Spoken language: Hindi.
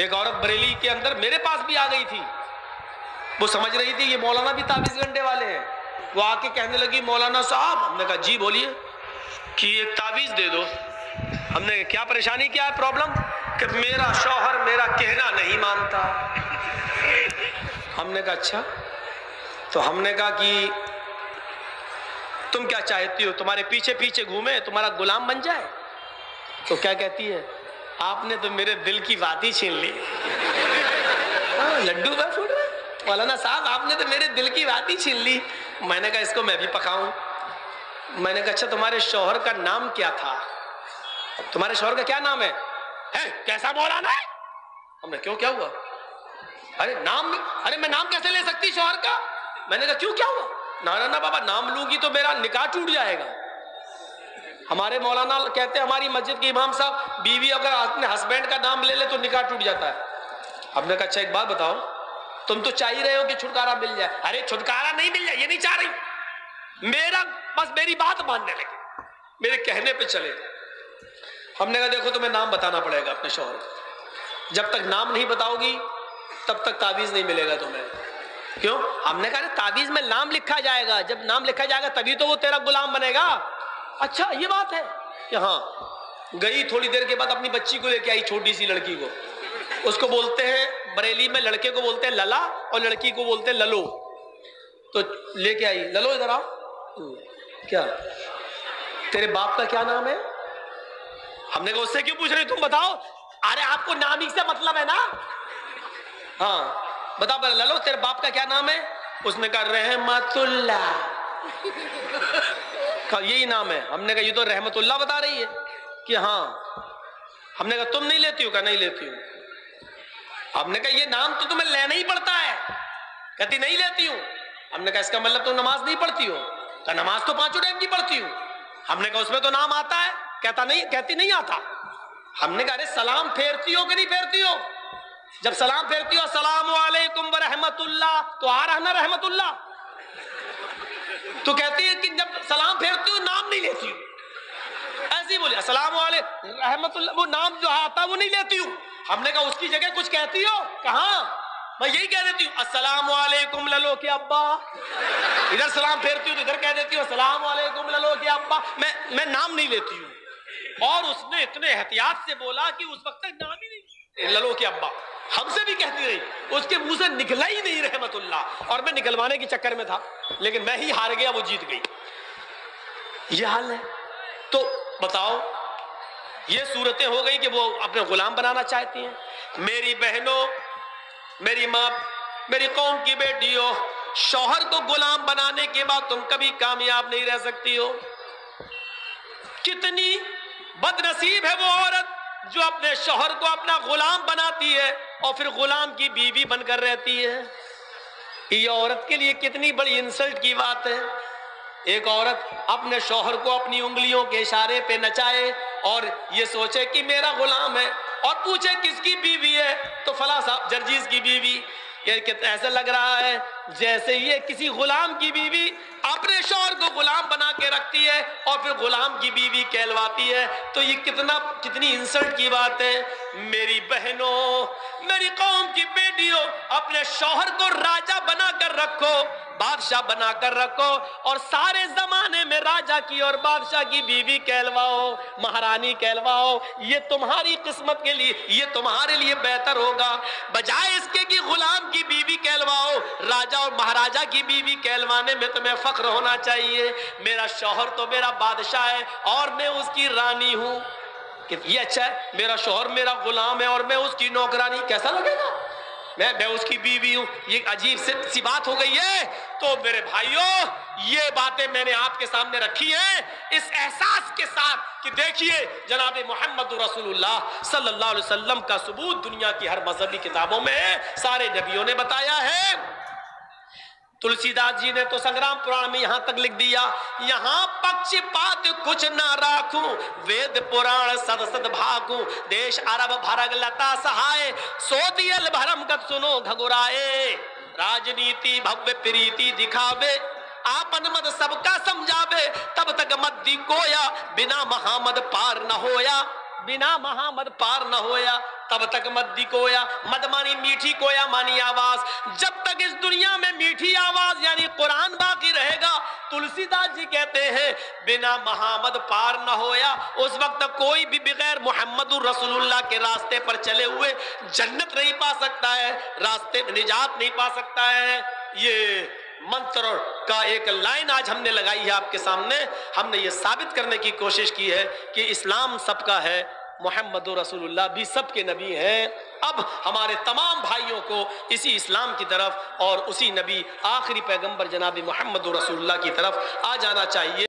एक औरत बरेली के अंदर मेरे पास भी आ गई थी। वो समझ रही थी, ये मौलाना भी ताबीज गंडे वाले हैं। वो आके कहने लगी, मौलाना साहब, हमने कहा, जी, बोलिए। कि एक ताबीज दे दो। हमने क्या परेशानी, क्या है प्रॉब्लम? कि मेरा शौहर मेरा कहना नहीं मानता। हमने कहा अच्छा। तो हमने कहा कि, तुम क्या चाहती हो? तुम्हारे पीछे पीछे घूमे, तुम्हारा गुलाम बन जाए? तो क्या कहती है? आपने तो मेरे दिल की बात ही छीन ली। हाँ, लड्डू मैं फूट रहा मौलाना साहब आपने तो मेरे दिल की बात ही छीन ली। मैंने कहा इसको मैं भी पकाऊं। मैंने कहा अच्छा तुम्हारे शोहर का नाम क्या था? तुम्हारे शोहर का क्या नाम है, है? कैसा मौलाना है? हमने क्यों क्या हुआ? अरे नाम अरे मैं नाम कैसे ले सकती शोहर का? मैंने कहा क्यों क्या हुआ? ना ना ना बाबा नाम लूँगी तो मेरा निकाह टूट जाएगा। हमारे मौलाना कहते हैं, हमारी मस्जिद के इमाम साहब, बीवी अगर अपने हस्बैंड का नाम ले ले तो निकाह टूट जाता है। हमने कहा अच्छा एक बात बताओ, तुम तो चाह ही रहे हो कि छुटकारा मिल जाए? अरे, छुटकारा नहीं मिल जाए, ये नहीं चाह रही। मेरा, बस मेरी बात मानने लगे, मेरे कहने पे चले हमने कहा, देखो, तुम्हें नाम बताना पड़ेगा अपने शोहर को। जब तक नाम नहीं बताओगी, तब तक ताबीज नहीं मिलेगा तुम्हें। क्यों? हमने कहा ताबीज में नाम लिखा जाएगा, जब नाम लिखा जाएगा, तभी तो वो तेरा गुलाम बनेगा। अच्छा ये बात है। कि हाँ गई थोड़ी देर के बाद अपनी बच्ची को लेके आई छोटी सी लड़की को। उसको बोलते हैं, बरेली में लड़के को बोलते हैं लला और लड़की को बोलते हैं ललो। तो लेके आई, ललो इधर आओ। क्या? तेरे बाप का क्या नाम है? हमने कहा, उससे क्यों पूछ रहे तुम बताओ। अरे, आपको नाम ही से मतलब है ना? हाँ बता बता ललो, तेरे बाप का क्या नाम है? उसने कहा रहमतुल्ला यही नाम है। हमने कहा, ये तो रहमतुल्ला बता रही है कि हाँ हमने कहा, तुम नहीं लेती हो? क्या नहीं लेती हूँ। हमने कहा, ये नाम तो तुम्हें लेना ही पड़ता है। कहती, नहीं लेती हूँ। हमने कहा, इसका मतलब तुम नमाज़ नहीं पढ़ती हो? कहा, नमाज़ तो पाँचों टाइम की पढ़ती हूँ। हमने कहा, उसमें तो नाम आता है। कहता, नहीं, कहती, नहीं आता। हमने कहा, अरे, सलाम फेरती हो कि नहीं फेरती हो? जब सलाम फेरती हो सलाम वालेकुम रहमतुल्ला तो आ रहा ना रहमतुल्ला तो कहती है कि सलाम फेरती हूँ नाम नहीं लेती हूँ। ऐसे ही बोले असलाम वाले रहमतुल्ला वो नाम जो आता वो नहीं लेती हूँ। हमने कहा, उसकी जगह कुछ कहती हो? कहा, मैं यही कह देती हूँ अस्सलाम वालेकुम ललो के अब्बा। इधर सलाम फेरती हूँ तो इधर कह देती हूँ अस्सलाम वालेकुम ललो के अब्बा। मैं मैं नाम नहीं लेती हूँ। और उसने इतने एहतियात से बोला कि उस वक्त तक नाम ही नहीं, ललो के अब्बा। हमसे भी कहती रही, उसके मुँह से निकला ही नहीं रहमतुल्ला और मैं निकलवाने के चक्कर में था, लेकिन मैं ही हार गया, वो जीत गई। ये हाल है। तो बताओ, ये सूरतें हो गई कि वो अपने गुलाम बनाना चाहती हैं? मेरी बहनों, मेरी माँ, मेरी कौम की बेटियों, शोहर को गुलाम बनाने के बाद तुम कभी कामयाब नहीं रह सकती हो। कितनी बदनसीब है वो औरत जो अपने शोहर को अपना गुलाम बनाती है और फिर गुलाम की बीवी बनकर रहती है। ये औरत के लिए कितनी बड़ी इंसल्ट की बात है। एक औरत अपने शोहर को अपनी उंगलियों के इशारे पे नचाए और ये सोचे कि मेरा गुलाम है और पूछे, किसकी बीवी है? तो फला साहब जर्जीज की बीवी। ये ऐसा लग रहा है जैसे ये किसी गुलाम की बीवी अपने शोहर को गुलाम बना के रखती है और फिर गुलाम की बीवी कहलवाती है। तो ये कितना, कितनी इंसल्ट की बात है। मेरी बहनों, मेरी कौम की बेटियों, अपने शोहर को राजा बना कर रखो। बादशाह बनाकर रखो और सारे जमाने में राजा की और बादशाह की बीवी कहलवाओ, महारानी कहलवाओ, ये तुम्हारी किस्मत के लिए, ये तुम्हारे लिए बेहतर होगा। बजाय इसके कि गुलाम की बीवी कहलवाओ, राजा और महाराजा की बीवी कहलवाने में तुम्हें फख्र होना चाहिए। मेरा शौहर तो मेरा बादशाह है और मैं उसकी रानी हूँ। ये अच्छा है, मेरा शोहर मेरा गुलाम है और मैं उसकी नौकरानी, कैसा लगेगा? मैं मैं उसकी बीवी हूँ। ये अजीब से बात हो गई है। तो मेरे भाइयों, ये बातें मैंने आपके सामने रखी हैं। इस एहसास के साथ कि देखिए, जनाब मोहम्मद रसूलुल्लाह सल्लल्लाहु अलैहि वसल्लम का सबूत दुनिया की हर मजहबी किताबों में सारे नबियों ने बताया है। तुलसीदास जी ने तो संग्राम पुराण में यहाँ तक लिख दिया, यहाँ पक्षपात कुछ ना राखू, वेद पुराण सद सद भाकू देश अरब भरग लता सहाय सोदियल भरम कत सुनो घगुराए राजनीति भव्य प्रीति दिखावे, आपन मद सबका समझावे, तब तक मद्दी कोया, बिना महामद पार न होया, बिना महामद पार न होया तब तक मद्दी कोया मद मानी मीठी कोया मानी आवाज़। जब तक इस दुनिया में मीठी आवाज़ यानी कुरान बाकी रहेगा, तुलसीदास जी कहते हैं, बिना मोहम्मद पार न होया। उस वक्त कोई भी बगैर मोहम्मद रसूलुल्लाह के रास्ते पर चले हुए जन्नत नहीं पा सकता है, रास्ते में निजात नहीं पा सकता है। ये मंत्र का एक लाइन आज हमने लगाई है आपके सामने। हमने ये साबित करने की कोशिश की है कि इस्लाम सबका है मोहम्मद रसूलुल्लाह भी सबके नबी हैं। अब हमारे तमाम भाइयों को इसी इस्लाम की तरफ़ और उसी नबी, आखिरी पैगंबर जनाबी मोहम्मद रसूलुल्लाह की तरफ़ आ जाना चाहिए।